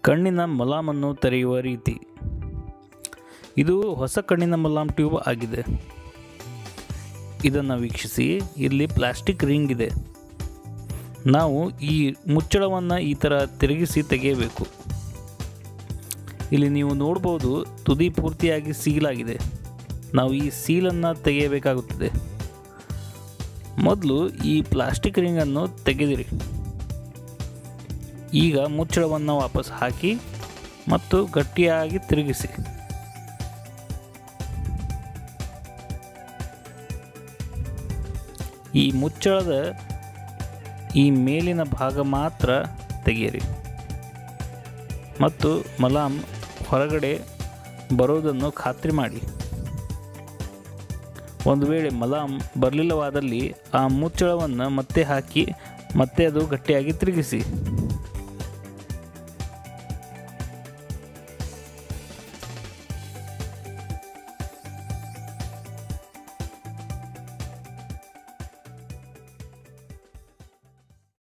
ಕಣ್ಣಿನ ಮಲಾಮನ್ನು ತೆರೆಯುವ ರೀತಿ. ಇದು ಹೊಸ ಕಣ್ಣಿನ ಮಲಾಮ್ ಟ್ಯೂಬ್ ಆಗಿದೆ. ಇದನ್ನು ವೀಕ್ಷಿಸಿ, ಇಲ್ಲಿ ಪ್ಲಾಸ್ಟಿಕ್ ರಿಂಗ್ ಇದೆ. ನಾವು ಈ ಮುಚ್ಚಳವನ್ನು ಈ ಥರ ತಿರುಗಿಸಿ ತೆಗೆಯಬೇಕು. ಇಲ್ಲಿ ನೀವು ನೋಡ್ಬೋದು, ತುದಿ ಪೂರ್ತಿಯಾಗಿ ಸೀಲಾಗಿದೆ. ನಾವು ಈ ಸೀಲನ್ನು ತೆಗೆಯಬೇಕಾಗುತ್ತದೆ. ಮೊದಲು ಈ ಪ್ಲಾಸ್ಟಿಕ್ ರಿಂಗನ್ನು ತೆಗೆದಿರಿ. ಈಗ ಮುಚ್ಚಳವನ್ನು ವಾಪಸ್ ಹಾಕಿ ಮತ್ತು ಗಟ್ಟಿಯಾಗಿ ತಿರುಗಿಸಿ. ಈ ಮುಚ್ಚಳದ ಈ ಮೇಲಿನ ಭಾಗ ಮಾತ್ರ ತೆಗೆಯಿರಿ. ಮತ್ತು ಮಲಾಮ್ ಹೊರಗಡೆ ಬರೋದನ್ನು ಖಾತ್ರಿ ಮಾಡಿ. ಒಂದು ವೇಳೆ ಮಲಾಮ್ ಬರಲಿಲ್ಲವಾದಲ್ಲಿ ಆ ಮುಚ್ಚಳವನ್ನು ಮತ್ತೆ ಹಾಕಿ ಮತ್ತೆ ಅದು ಗಟ್ಟಿಯಾಗಿ ತಿರುಗಿಸಿ.